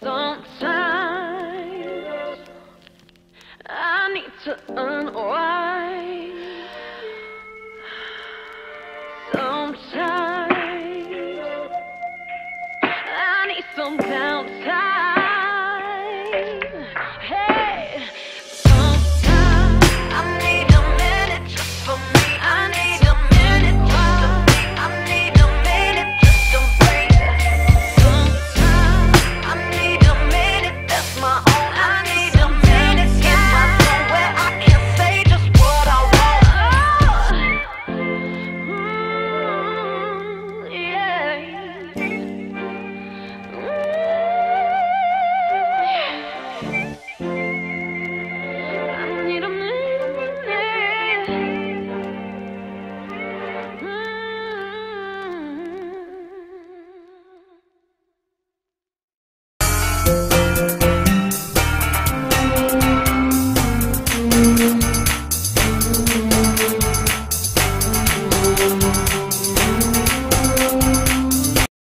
Sometimes I need to unwind. Sometimes I need some downtime.